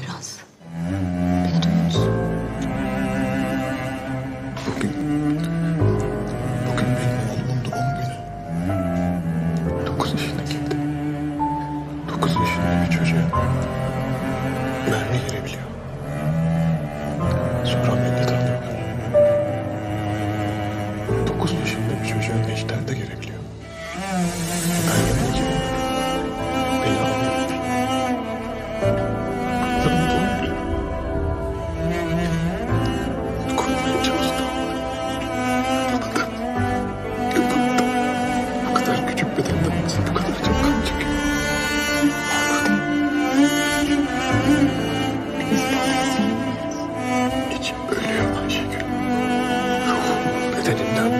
Poyraz. Beni duyuyor musun? Bugün... Bugün benim oğlumun doğum günü. Dokuz. Dokuz yaşında bir çocuğa mermi girebiliyor. Sonra beni de Ölüyorum Ayşegül. Ruhum bedeninden